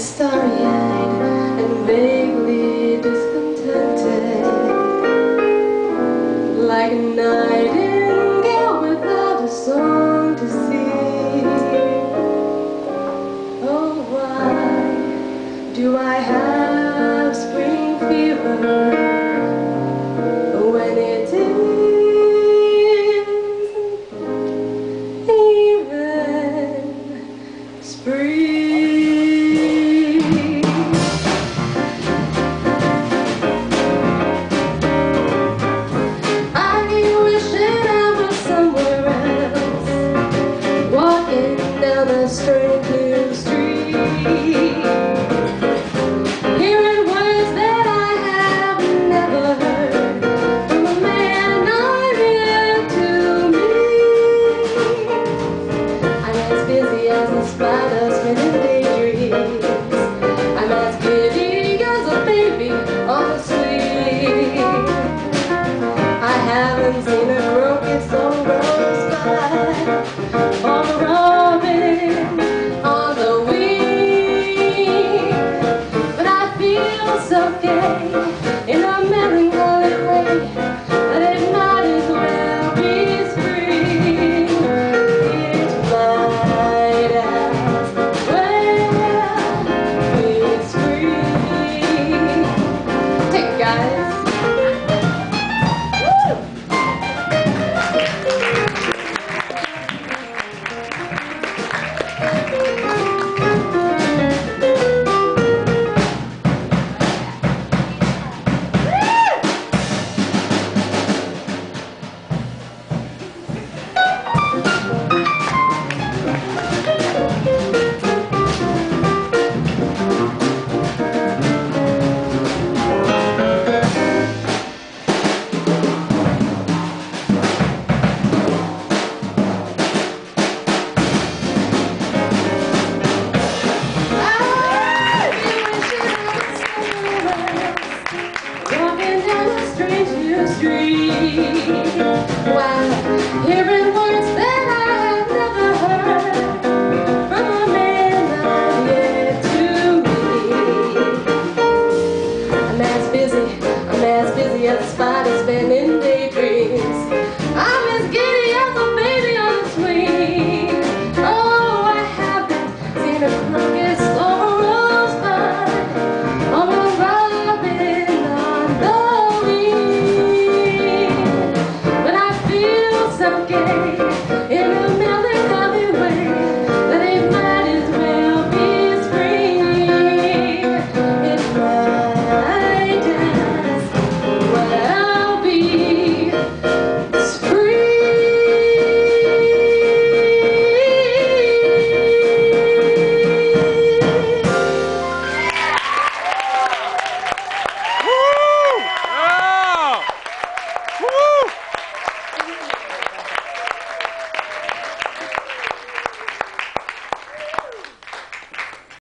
starry-eyed and vaguely discontented. Like a nightingale spiders daydreams I'm as giddy as a baby on the I haven't seen a crocus on the Or a robin on the wing. But I feel so gay in a melancholy way.